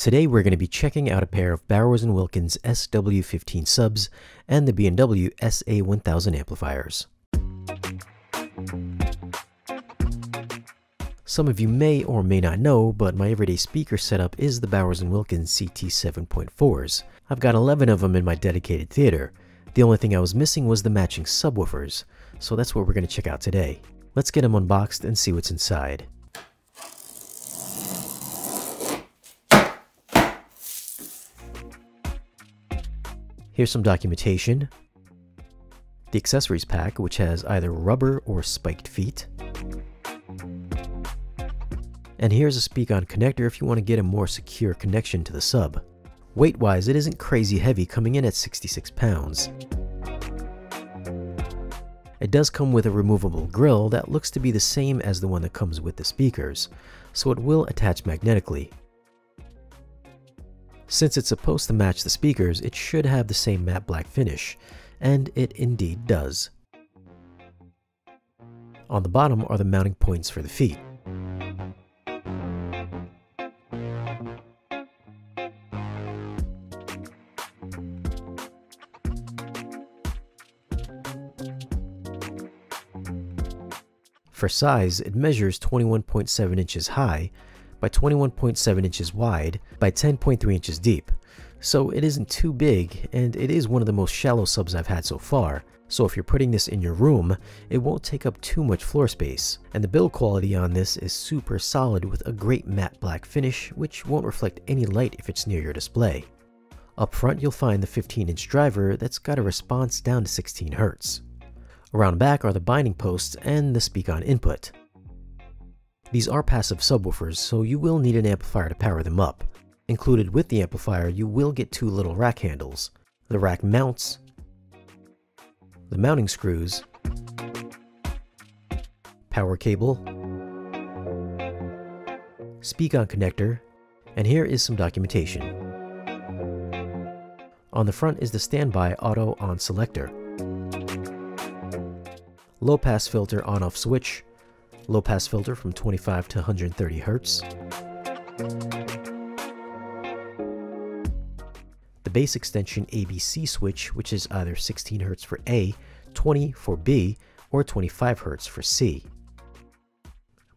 Today we're going to be checking out a pair of Bowers & Wilkins SW15 subs and the B&W SA1000 amplifiers. Some of you may or may not know, but my everyday speaker setup is the Bowers & Wilkins CT7.4s. I've got 11 of them in my dedicated theater. The only thing I was missing was the matching subwoofers, so that's what we're going to check out today. Let's get them unboxed and see what's inside. Here's some documentation. The accessories pack, which has either rubber or spiked feet. And here's a Speakon connector if you want to get a more secure connection to the sub. Weight-wise, it isn't crazy heavy, coming in at 66 pounds. It does come with a removable grill that looks to be the same as the one that comes with the speakers, so it will attach magnetically. Since it's supposed to match the speakers, it should have the same matte black finish, and it indeed does. On the bottom are the mounting points for the feet. For size, it measures 21.7 inches high by 21.7 inches wide by 10.3 inches deep. So it isn't too big, and it is one of the most shallow subs I've had so far, so if you're putting this in your room, it won't take up too much floor space. And the build quality on this is super solid with a great matte black finish, which won't reflect any light if it's near your display. Up front you'll find the 15 inch driver that's got a response down to 16 Hz. Around back are the binding posts and the Speakon input. These are passive subwoofers, so you will need an amplifier to power them up. Included with the amplifier, you will get two little rack handles. The rack mounts, the mounting screws, power cable, Speakon connector, and here is some documentation. On the front is the standby auto on selector. Low pass filter on off switch, low pass filter from 25 to 130 Hz. The bass extension ABC switch, which is either 16 Hz for A, 20 for B, or 25 Hz for C.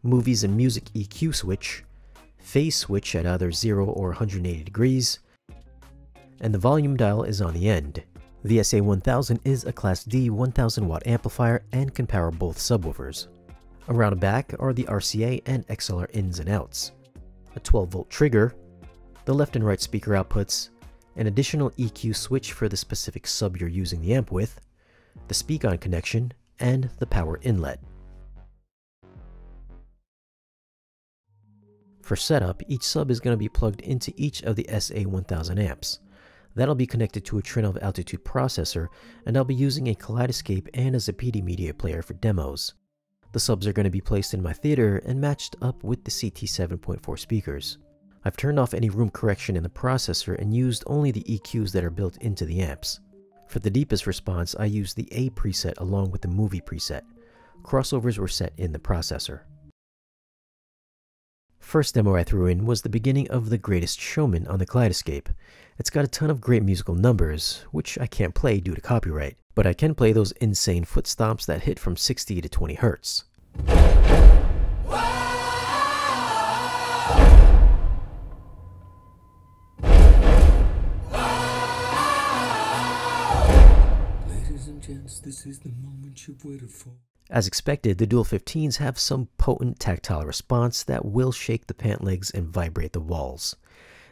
Movies and music EQ switch, phase switch at either 0 or 180 degrees, and the volume dial is on the end. The SA1000 is a Class D 1000 watt amplifier and can power both subwoofers. Around the back are the RCA and XLR ins and outs, a 12 volt trigger, the left and right speaker outputs, an additional EQ switch for the specific sub you're using the amp with, the Speakon connection, and the power inlet. For setup, each sub is going to be plugged into each of the SA1000 amps. That'll be connected to a Trinnov Altitude processor, and I'll be using a Kaleidescape and a Zappiti media player for demos. The subs are going to be placed in my theater and matched up with the CT7.4 speakers. I've turned off any room correction in the processor and used only the EQs that are built into the amps. For the deepest response, I used the A preset along with the movie preset. Crossovers were set in the processor. First demo I threw in was the beginning of The Greatest Showman on the Kaleidescape. It's got a ton of great musical numbers, which I can't play due to copyright, but I can play those insane foot stomps that hit from 60 to 20 Hz. Gents, this is the moment you've waited for. As expected, the Dual 15s have some potent tactile response that will shake the pant legs and vibrate the walls.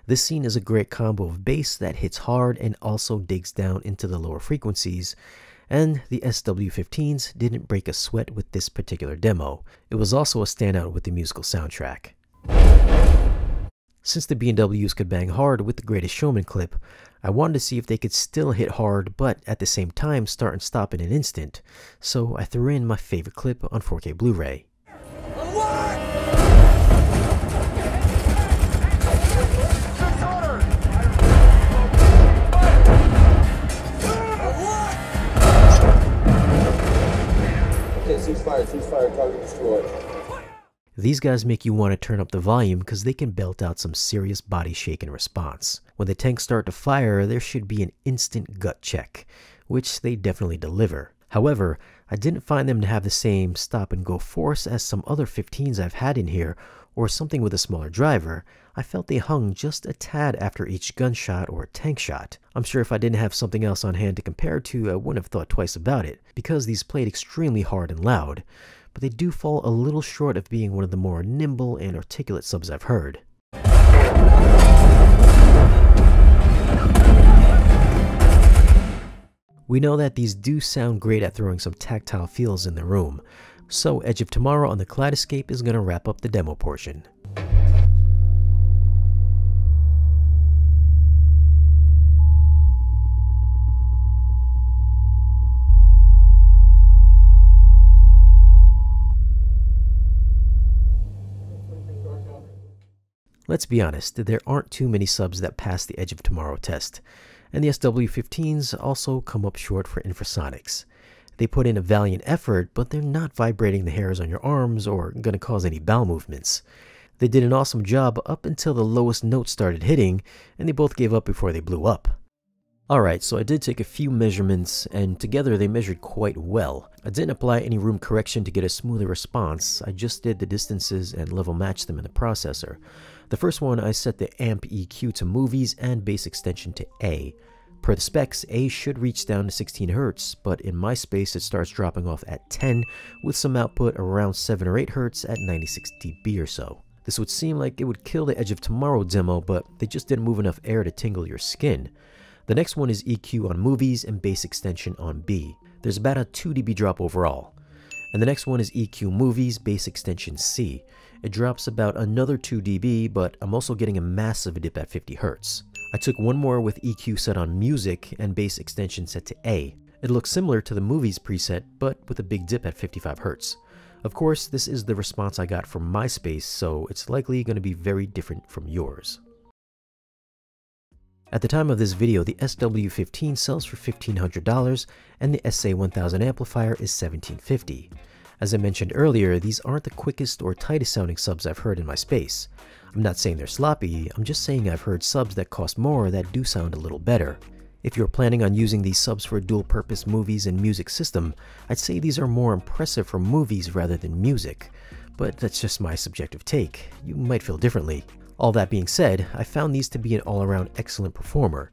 This scene is a great combo of bass that hits hard and also digs down into the lower frequencies, and the SW15s didn't break a sweat with this particular demo. It was also a standout with the musical soundtrack. Since the B&Ws could bang hard with the Greatest Showman clip, I wanted to see if they could still hit hard but at the same time start and stop in an instant, so I threw in my favorite clip on 4K Blu-ray. Ceasefire, ceasefire, target destroyed. These guys make you want to turn up the volume because they can belt out some serious body shake in response. When the tanks start to fire, there should be an instant gut check, which they definitely deliver. However, I didn't find them to have the same stop and go force as some other 15s I've had in here, or something with a smaller driver. I felt they hung just a tad after each gunshot or tank shot. I'm sure if I didn't have something else on hand to compare to, I wouldn't have thought twice about it, because these played extremely hard and loud, but they do fall a little short of being one of the more nimble and articulate subs I've heard. We know that these do sound great at throwing some tactile feels in the room, so Edge of Tomorrow on the Kaleidescape is going to wrap up the demo portion. Let's be honest, there aren't too many subs that pass the Edge of Tomorrow test, and the SW15s also come up short for infrasonics. They put in a valiant effort, but they're not vibrating the hairs on your arms or gonna cause any bowel movements. They did an awesome job up until the lowest note started hitting, and they both gave up before they blew up. Alright, so I did take a few measurements, and together they measured quite well. I didn't apply any room correction to get a smoother response, I just did the distances and level matched them in the processor. The first one, I set the amp EQ to movies and bass extension to A. Per the specs, A should reach down to 16 Hz, but in my space it starts dropping off at 10 with some output around 7 or 8 Hz at 96 dB or so. This would seem like it would kill the Edge of Tomorrow demo, but they just didn't move enough air to tingle your skin. The next one is EQ on movies and bass extension on B. There's about a 2 dB drop overall. And the next one is EQ movies, bass extension C. It drops about another 2 dB, but I'm also getting a massive dip at 50 Hz. I took one more with EQ set on music and bass extension set to A. It looks similar to the movies preset, but with a big dip at 55 Hz. Of course, this is the response I got from my space, so it's likely going to be very different from yours. At the time of this video, the SW15 sells for $1,500 and the SA1000 amplifier is $1,750. As I mentioned earlier, these aren't the quickest or tightest sounding subs I've heard in my space. I'm not saying they're sloppy, I'm just saying I've heard subs that cost more that do sound a little better. If you're planning on using these subs for a dual purpose movies and music system, I'd say these are more impressive for movies rather than music. But that's just my subjective take. You might feel differently. All that being said, I found these to be an all-around excellent performer.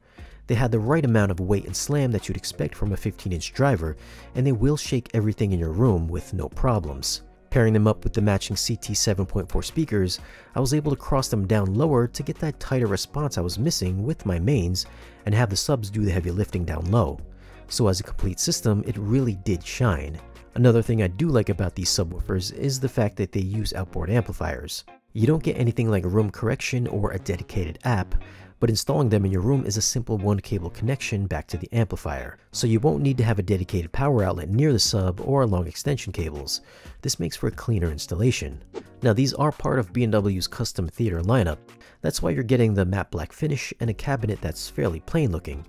They had the right amount of weight and slam that you'd expect from a 15-inch driver, and they will shake everything in your room with no problems. Pairing them up with the matching CT 7.4 speakers, I was able to cross them down lower to get that tighter response I was missing with my mains and have the subs do the heavy lifting down low. So as a complete system, it really did shine. Another thing I do like about these subwoofers is the fact that they use outboard amplifiers. You don't get anything like room correction or a dedicated app, but installing them in your room is a simple one cable connection back to the amplifier, so you won't need to have a dedicated power outlet near the sub or long extension cables. This makes for a cleaner installation. Now these are part of B&W's custom theater lineup, that's why you're getting the matte black finish and a cabinet that's fairly plain looking.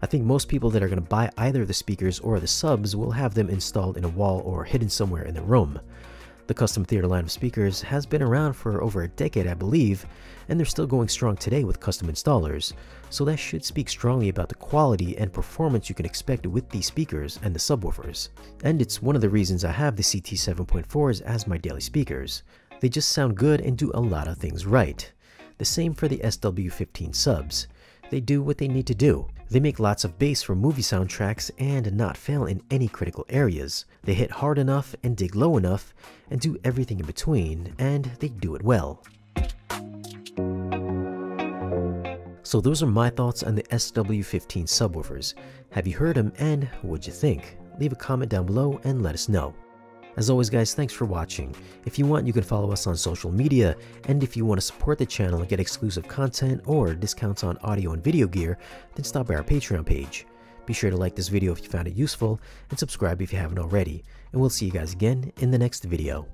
I think most people that are going to buy either the speakers or the subs will have them installed in a wall or hidden somewhere in the room. The custom theater line of speakers has been around for over a decade, I believe, and they're still going strong today with custom installers, so that should speak strongly about the quality and performance you can expect with these speakers and the subwoofers. And it's one of the reasons I have the CT 7.4s as my daily speakers. They just sound good and do a lot of things right. The same for the SW15 subs. They do what they need to do. They make lots of bass for movie soundtracks and not fail in any critical areas. They hit hard enough and dig low enough and do everything in between, and they do it well. So those are my thoughts on the SW15 subwoofers. Have you heard them and what'd you think? Leave a comment down below and let us know. As always guys, thanks for watching. If you want, you can follow us on social media, and if you want to support the channel and get exclusive content or discounts on audio and video gear, then stop by our Patreon page. Be sure to like this video if you found it useful, and subscribe if you haven't already, and we'll see you guys again in the next video.